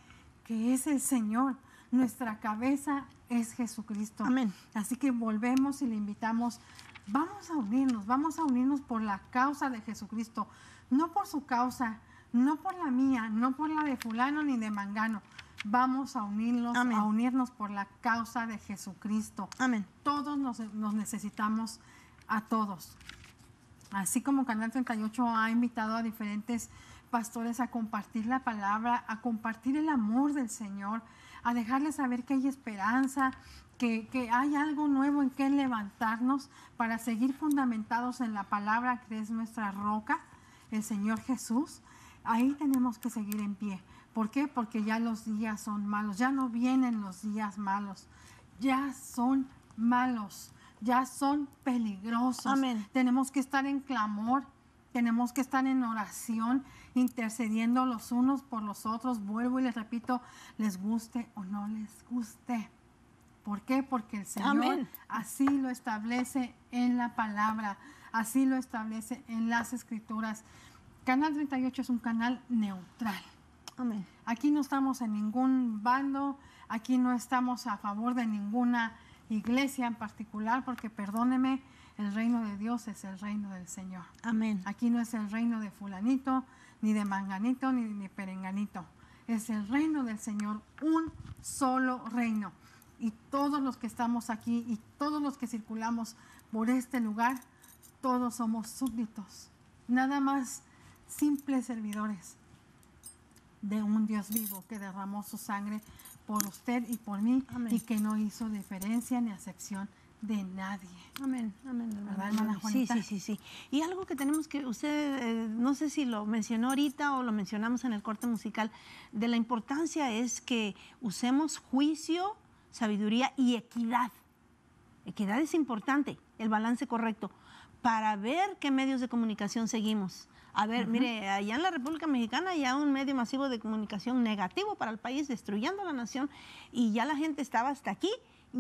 que es el Señor. Nuestra cabeza es Jesucristo. Amén. Así que volvemos y le invitamos, vamos a unirnos, vamos a unirnos por la causa de Jesucristo, no por su causa, no por la mía, no por la de fulano ni de mangano. Vamos a unirnos, a unirnos por la causa de Jesucristo. Amén. Todos nos, nos necesitamos a todos. Así como Canal 38 ha invitado a diferentes pastores a compartir la palabra, a compartir el amor del Señor, a dejarles saber que hay esperanza, que, hay algo nuevo en que levantarnos para seguir fundamentados en la palabra que es nuestra roca, el Señor Jesús. Ahí tenemos que seguir en pie. ¿Por qué? Porque ya los días son malos, ya no vienen los días malos, ya son malos ya son peligrosos. Tenemos que estar en clamor, tenemos que estar en oración, intercediendo los unos por los otros. Vuelvo y les repito, les guste o no les guste. ¿Por qué? Porque el Señor así lo establece en la palabra, así lo establece en las escrituras. Canal 38 es un canal neutral. Amén. Aquí no estamos en ningún bando, aquí no estamos a favor de ninguna iglesia en particular, porque perdóneme, el reino de Dios es el reino del Señor. Amén. Aquí no es el reino de fulanito, ni de manganito, ni de perenganito. Es el reino del Señor, un solo reino. y todos los que estamos aquí y todos los que circulamos por este lugar, todos somos súbditos, nada más simples servidores de un Dios vivo que derramó su sangre por usted y por mí Amén. y que no hizo diferencia ni acepción de nadie. Amén, amén, ¿Verdad, hermana Loli? Sí, Juanita? sí, sí, sí. Y algo que tenemos que, usted, eh, no sé si lo mencionó ahorita o lo mencionamos en el corte musical, de la importancia es que usemos juicio, sabiduría y equidad. Equidad es importante, el balance correcto, para ver qué medios de comunicación seguimos. A ver, mire, allá en la República Mexicana ya un medio masivo de comunicación negativo para el país, destruyendo la nación, y ya la gente estaba hasta aquí,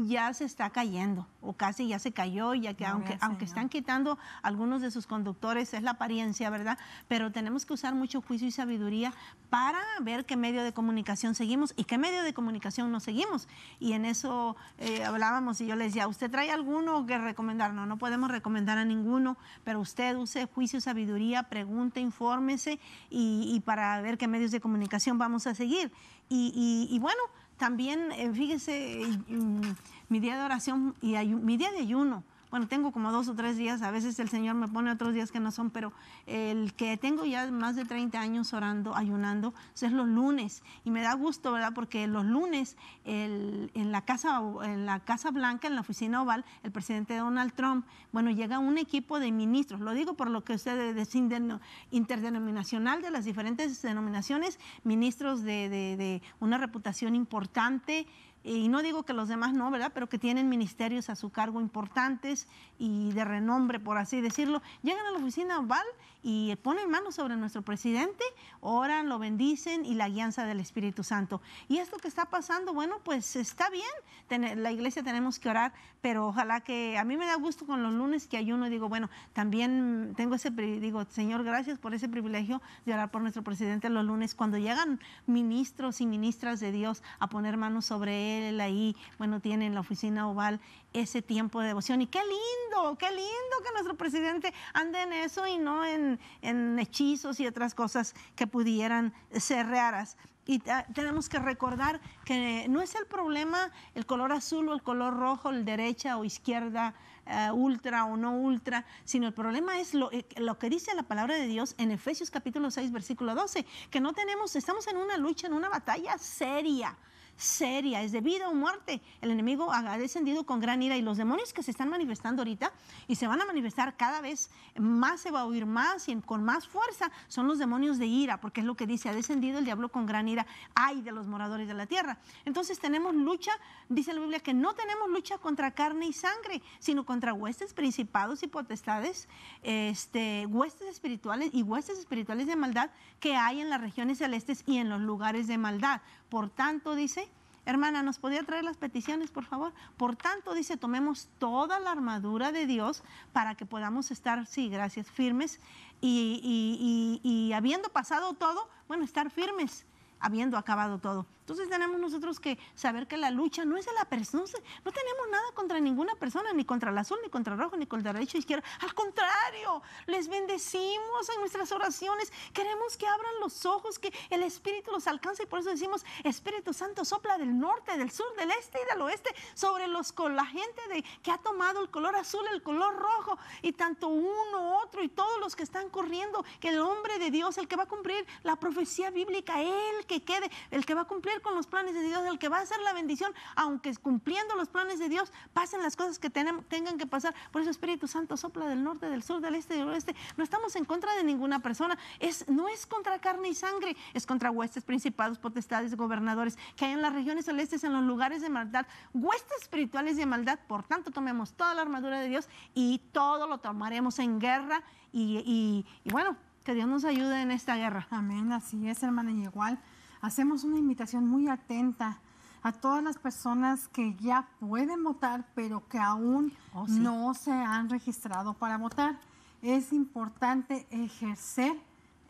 ya se está cayendo, o casi ya se cayó, ya que aunque, aunque están quitando algunos de sus conductores, es la apariencia, ¿verdad? Pero tenemos que usar mucho juicio y sabiduría para ver qué medio de comunicación seguimos y qué medio de comunicación no seguimos. Y en eso eh, hablábamos y yo les decía, ¿usted trae alguno que recomendar? No, no podemos recomendar a ninguno, pero usted use juicio y sabiduría, pregunte, infórmese y, y para ver qué medios de comunicación vamos a seguir. Y, y- y bueno, también, eh, fíjese, mm, mi día de oración y mi día de ayuno. Bueno, tengo como dos o tres días, a veces el Señor me pone otros días que no son, pero el que tengo ya más de 30 años orando, ayunando, es los lunes. Y me da gusto, ¿verdad? Porque los lunes en, la casa, en la Casa Blanca, en la oficina oval, el presidente Donald Trump, bueno, llega un equipo de ministros. Lo digo por lo que usted es indeno- interdenominacional de las diferentes denominaciones, ministros de una reputación importante, y no digo que los demás no, ¿verdad? Pero que tienen ministerios a su cargo importantes y de renombre, por así decirlo, llegan a la oficina oval y ponen manos sobre nuestro presidente, oran, lo bendicen y la guianza del Espíritu Santo. Y esto que está pasando, bueno, pues está bien, la iglesia tenemos que orar, pero ojalá que a mí me da gusto con los lunes que ayuno, digo, bueno, también tengo ese, digo, Señor, gracias por ese privilegio de orar por nuestro presidente los lunes, cuando llegan ministros y ministras de Dios a poner manos sobre él, ahí, bueno, tienen la oficina oval ese tiempo de devoción. Y qué lindo, qué lindo que nuestro presidente ande en eso y no en, en hechizos y otras cosas que pudieran ser raras. Y tenemos que recordar que no es el problema el color azul o el color rojo, el derecha o izquierda, eh, ultra o no ultra, sino el problema es lo, eh, lo que dice la palabra de Dios en Efesios capítulo 6, versículo 12, que no tenemos, estamos en una lucha, en una batalla seria seria, es de vida o muerte. El enemigo ha descendido con gran ira y los demonios que se están manifestando ahorita y se van a manifestar cada vez más, se va a oír más y con más fuerza, son los demonios de ira, porque es lo que dice, ha descendido el diablo con gran ira, ay de los moradores de la tierra. Entonces tenemos lucha, dice la Biblia, que no tenemos lucha contra carne y sangre, sino contra huestes, principados y potestades, este, huestes espirituales y huestes espirituales de maldad que hay en las regiones celestes y en los lugares de maldad. Por tanto, dice, hermana, ¿nos podía traer las peticiones, por favor? Por tanto, dice, tomemos toda la armadura de Dios para que podamos estar, sí, gracias, firmes y, y- y- y habiendo pasado todo, bueno, estar firmes habiendo acabado todo. Entonces tenemos nosotros que saber que la lucha no es de la persona, no, tenemos nada contra ninguna persona, ni contra el azul, ni contra el rojo, ni contra el derecho, izquierda. Al contrario, les bendecimos en nuestras oraciones. Queremos que abran los ojos, que el Espíritu los alcance y por eso decimos, Espíritu Santo sopla del norte, del sur, del este y del oeste sobre los con la gente de, que ha tomado el color azul, el color rojo y tanto uno, otro y todos los que están corriendo, que el hombre de Dios, el que va a cumplir la profecía bíblica, él que quede, el que va a cumplir con los planes de Dios, el que va a hacer la bendición, aunque cumpliendo los planes de Dios pasen las cosas que tenem- tengan que pasar. Por eso Espíritu Santo sopla del norte, del sur, del este y del oeste. No estamos en contra de ninguna persona. Es, no es contra carne y sangre, es contra huestes, principados, potestades, gobernadores que hay en las regiones celestes, en los lugares de maldad, huestes espirituales de maldad. Por tanto, tomemos toda la armadura de Dios y todo lo tomaremos en guerra. Y, bueno, que Dios nos ayude en esta guerra. Amén, así es, hermana. Igual hacemos una invitación muy atenta a todas las personas que ya pueden votar, pero que aún Oh, sí. no se han registrado para votar. Es importante ejercer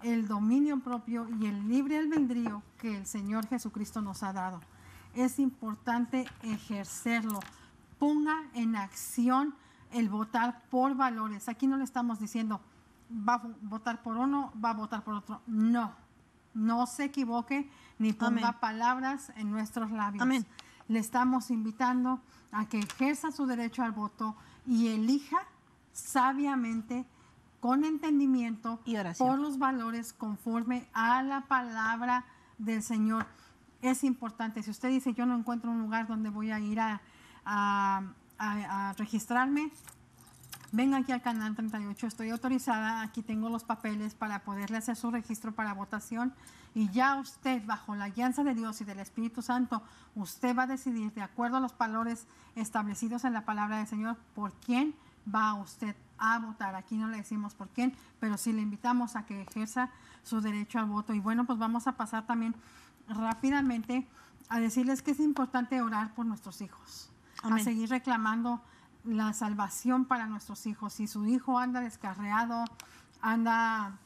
el dominio propio y el libre albedrío que el Señor Jesucristo nos ha dado. Es importante ejercerlo. Ponga en acción el votar por valores. Aquí no le estamos diciendo, va a vo- votar por uno, va a votar por otro. No, no se equivoque ni ponga Amén. palabras en nuestros labios. Amén. le estamos invitando a que ejerza su derecho al voto y elija sabiamente, con entendimiento, Y oración. por los valores conforme a la palabra del Señor. Es importante, si usted dice yo no encuentro un lugar donde voy a ir a, a- a- a registrarme, venga aquí al canal 38, estoy autorizada, aquí tengo los papeles para poderle hacer su registro para votación y ya usted, bajo la guianza de Dios y del Espíritu Santo, usted va a decidir, de acuerdo a los valores establecidos en la palabra del Señor, por quién va usted a votar. Aquí no le decimos por quién, pero sí le invitamos a que ejerza su derecho al voto. Y bueno, pues vamos a pasar también rápidamente a decirles que es importante orar por nuestros hijos, a seguir reclamando la salvación para nuestros hijos. Si su hijo anda descarreado, anda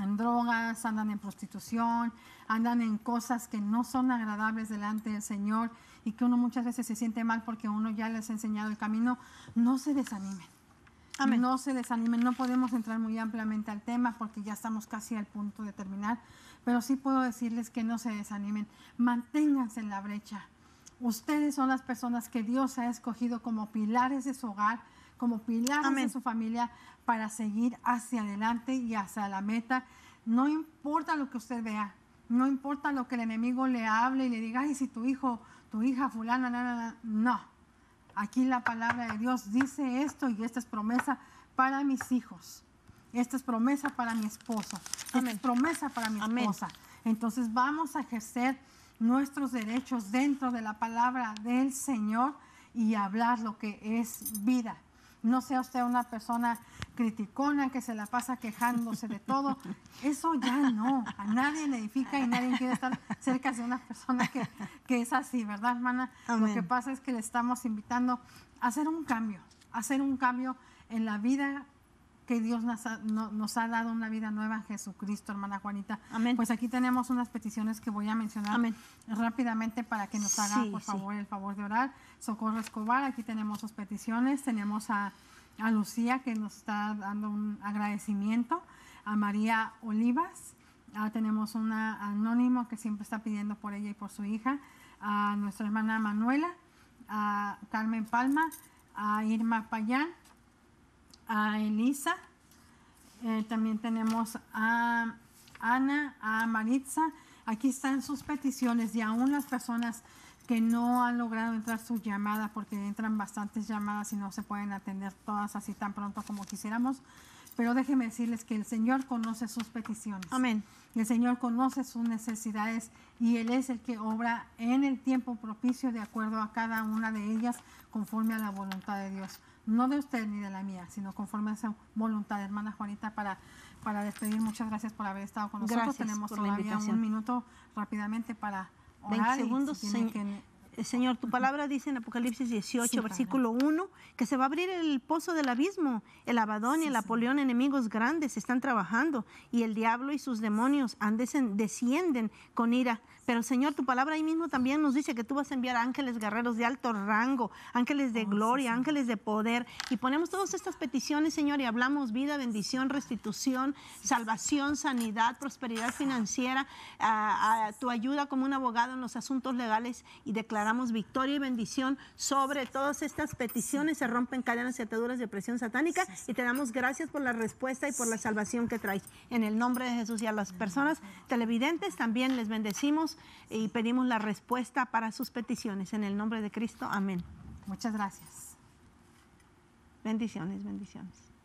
en drogas, andan en prostitución, andan en cosas que no son agradables delante del Señor y que uno muchas veces se siente mal porque uno ya les ha enseñado el camino, no se desanimen. Amén. No se desanimen, no podemos entrar muy ampliamente al tema porque ya estamos casi al punto de terminar, pero sí puedo decirles que no se desanimen, manténganse en la brecha. Ustedes son las personas que Dios ha escogido como pilares de su hogar, como pilares Amén. de su familia para seguir hacia adelante y hacia la meta. No importa lo que usted vea, no importa lo que el enemigo le hable y le diga, ay, si tu hijo, tu hija fulana, na, na, na". no. Aquí la palabra de Dios dice esto y esta es promesa para mis hijos. Esta es promesa para mi esposo. Esta es promesa para mi Amén. esposa. Entonces vamos a ejercer nuestros derechos dentro de la palabra del Señor y hablar lo que es vida. No sea usted una persona criticona que se la pasa quejándose de todo. Eso ya no. A nadie le edifica y nadie quiere estar cerca de una persona que, que es así, ¿verdad, hermana? Amén. Lo que pasa es que le estamos invitando a hacer un cambio, a hacer un cambio en la vida que Dios nos ha, no- nos ha dado una vida nueva en Jesucristo, hermana Juanita. Amén. Pues aquí tenemos unas peticiones que voy a mencionar Amén. rápidamente para que nos haga, Sí, por sí. favor, el favor de orar. Socorro Escobar, aquí tenemos sus peticiones. Tenemos a, a Lucía que nos está dando un agradecimiento. A María Olivas. Ah, tenemos una anónimo que siempre está pidiendo por ella y por su hija. A nuestra hermana Manuela. A Carmen Palma. A Irma Payán. A Elisa. Eh, también tenemos a Ana, a Maritza. Aquí están sus peticiones y aún las personas que no han logrado entrar su llamada porque entran bastantes llamadas y no se pueden atender todas así tan pronto como quisiéramos. Pero déjenme decirles que el Señor conoce sus peticiones. Amén. El Señor conoce sus necesidades y Él es el que obra en el tiempo propicio de acuerdo a cada una de ellas conforme a la voluntad de Dios. No de usted ni de la mía, sino conforme a esa voluntad, hermana Juanita, para, para despedir. Muchas gracias por haber estado con nosotros. Gracias Tenemos todavía un minuto rápidamente para 20 orar. y segundos, que- Eh, Señor, tu palabra dice en Apocalipsis 18, Sí, Padre. versículo 1, que se va a abrir el pozo del abismo. El Abadón y el Apolión, enemigos grandes, están trabajando y el diablo y sus demonios descienden con ira. Pero Señor, tu palabra ahí mismo también nos dice que tú vas a enviar ángeles guerreros de alto rango, ángeles Oh, de gloria, ángeles de poder. Y ponemos todas estas peticiones, Señor, y hablamos vida, bendición, restitución, salvación, sanidad, prosperidad financiera, a, a tu ayuda como un abogado en los asuntos legales. Y declaramos victoria y bendición sobre todas estas peticiones. Se rompen cadenas y ataduras de presión satánica. Y te damos gracias por la respuesta y por la salvación que traes. En el nombre de Jesús y a las personas televidentes también les bendecimos y pedimos la respuesta para sus peticiones. En el nombre de Cristo, amén. Muchas gracias. Bendiciones, bendiciones.